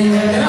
Amen.